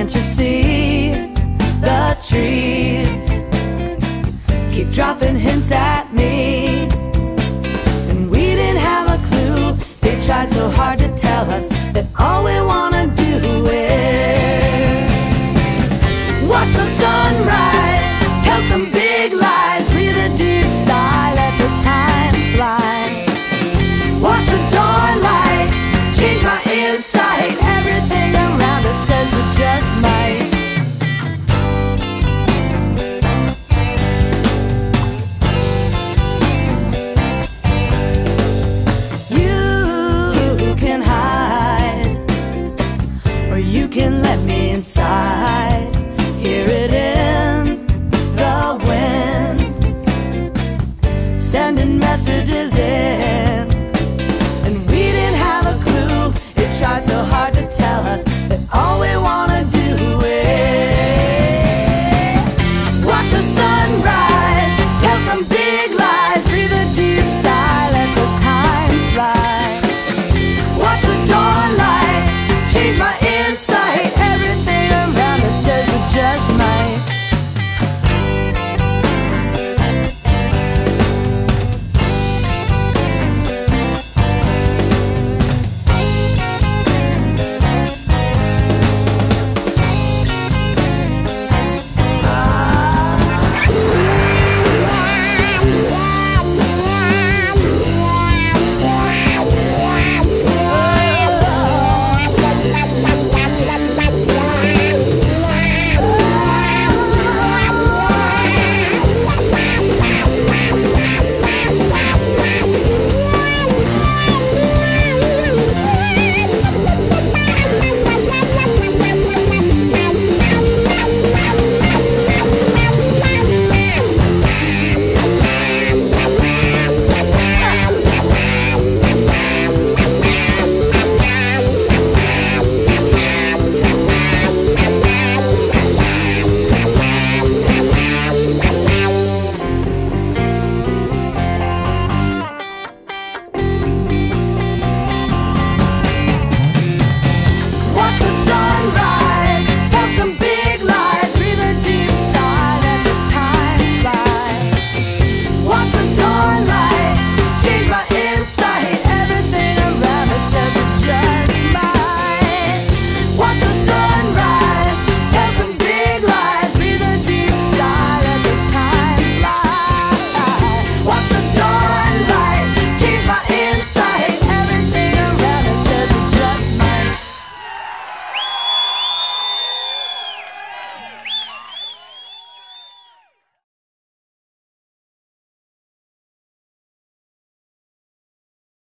Can't you see the trees keep dropping hints at me? And we didn't have a clue. They tried so hard to tell us.